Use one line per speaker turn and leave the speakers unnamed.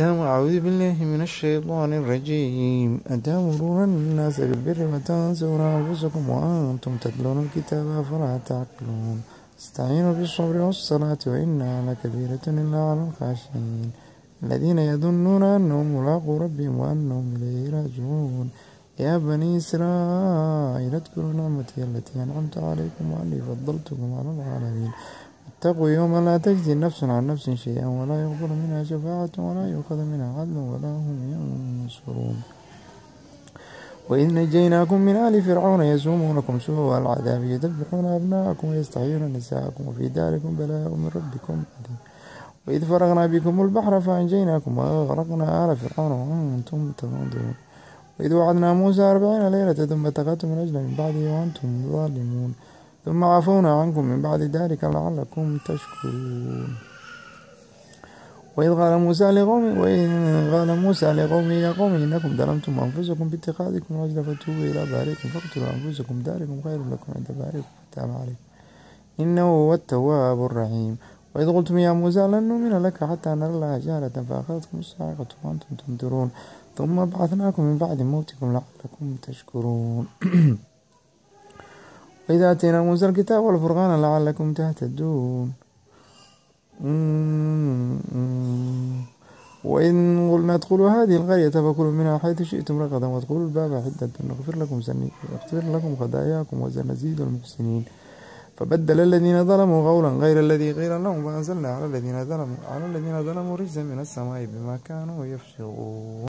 أعوذ بالله من الشيطان الرجيم. أتأمرون الناس بالبر وتنسون أنفسكم وأنتم تتلون الكتاب أفلا تعقلون. استعينوا بالصبر والصلاة وإنها لكبيرة إلا على الخاشعين. الذين يظنون أنهم ملاقو ربهم وأنهم إليه راجعون. يا بني إسرائيل اذكروا نعمتي التي أنعمت عليكم وأني فضلتكم على العالمين. اتقوا يوما لا تجزي نفس عن نفس شيئا ولا يقبل منها شفاعة ولا يؤخذ منها عدل ولا هم ينصرون. وإذ نجيناكم من آل فرعون يسومونكم سوء العذاب يذبحون أبناءكم ويستحيون نساءكم وفي ذلكم بلاء من ربكم. عظيم وإذ فرغنا بكم البحر فأنجيناكم وأغرقنا آل فرعون وأنتم تنظرون وإذ وعدنا موسى أربعين ليلة ثم اتخذتم من أجل من بعده وأنتم ظالمون. ثم عفونا عنكم من بعد ذلك لعلكم تشكرون. وإذ قال موسى لقومه وإذ قال موسى لقومه يا قوم إنكم ظلمتم أنفسكم باتخاذكم العجل فتوبوا إلى بارئكم فاقتلوا أنفسكم ذلكم خير لكم عند بارئكم فتاب عليكم. إنه هو التواب الرحيم. وإذ قلتم يا موسى لن نؤمن لك حتى نرى الله جهرة فأخذتكم الصاعقة وأنتم تنظرون ثم بعثناكم من بعد موتكم لعلكم تشكرون. وإذا آتينا موسى الكتاب والفرقان لعلكم تهتدون. وإن قلنا ادخلوا هذه القرية فكلوا منها حيث شئتم رغدا وادخلوا الباب حدة نغفر لكم نغفر لكم خطاياكم وسنزيد المحسنين. فبدل الذين ظلموا قولا غير الذي قيل لهم فأنزلنا على الذين ظلموا على الذين ظلموا رجزا من السماء بما كانوا يفسقون.